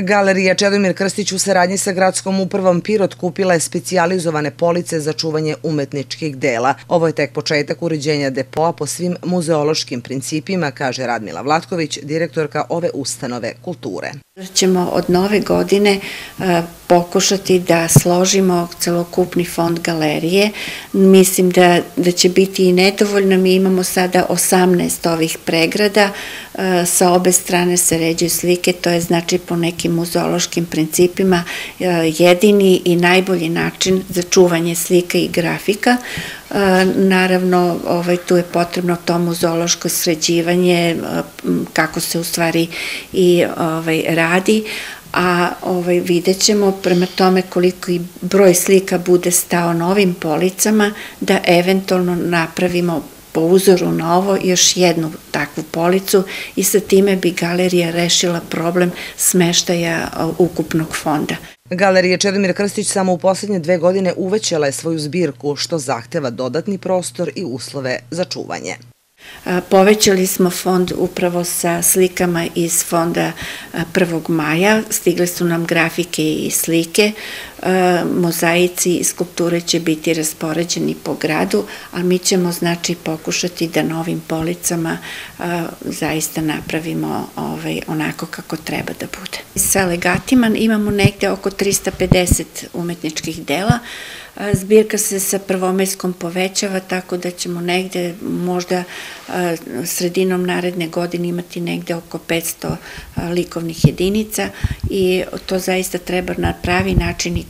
Galerija Čedomir Krstić u saradnji sa gradskom upravom Pirot kupila je specijalizovane police za čuvanje umetničkih dela. Ovo je tek početak uređenja depoa po svim muzeološkim principima, kaže Radmila Vlatković, direktorka ove ustanove kulture. Ćemo od nove godine e, pokušati da složimo celokupni fond galerije. Mislim da, da će biti i nedovoljno. Mi imamo sada 18 ovih pregrada. E, sa obe strane se ređaju slike, to je znači po nekim muzeološkim principima e, jedini i najbolji način za čuvanje slika i grafika. Naravno, ovaj, tu je potrebno to muzeološko sređivanje, kako se u stvari i ovaj, radi, a ovaj, vidjet ćemo prema tome koliko i broj slika bude stao na ovim policama, da eventualno napravimo po uzoru na ovo još jednu takvu policu i sa time bi galerija rešila problem smeštaja ukupnog fonda. Galerija Čedomir Krstić samo u poslednje dve godine uvećala je svoju zbirku, što zahteva dodatni prostor i uslove za čuvanje. Povećali smo fond upravo sa slikama iz fonda 1. maja, stigle su nam grafike i slike, mozaici i skulpture će biti raspoređeni po gradu, a mi ćemo znači pokušati da novim policama zaista napravimo ovaj, onako kako treba da bude. Sa legatima imamo negde oko 350 umetničkih dela, Zbirka se sa prvomajskom povećava, tako da ćemo negde možda sredinom naredne godine imati negde oko 500 likovnih jedinica i to zaista treba na pravi način i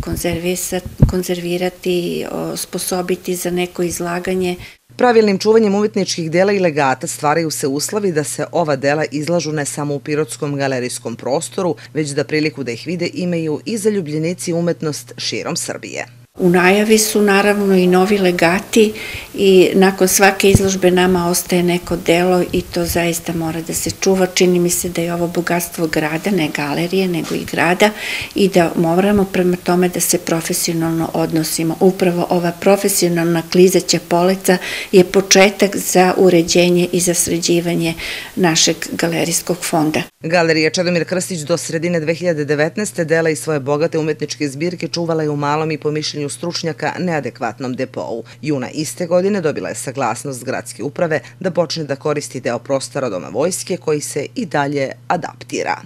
konzervirati, sposobiti za neko izlaganje. Pravilnim čuvanjem umetničkih dela i legata stvaraju se uslovi da se ova dela izlažu ne samo u Pirotskom galerijskom prostoru, već da priliku da ih vide imaju i zaljubljenici umetnost širom Srbije. U najavi su naravno i novi legati i nakon svake izložbe nama ostaje neko delo i to zaista mora da se čuva. Čini mi se da je ovo bogatstvo grada, ne galerije, nego i grada i da moramo prema tome da se profesionalno odnosimo. Upravo ova profesionalna klizeća polica je početak za uređenje i za sređivanje našeg galerijskog fonda. Galerija Čedomir Krstić do sredine 2019. dela i svoje bogate umetničke zbirke čuvala je u malom i po mišljenju stručnjaka neadekvatnom depou. Juna iste godine dobila je saglasnost gradske uprave da počne da koristi deo prostora Doma vojske koji se i dalje adaptira.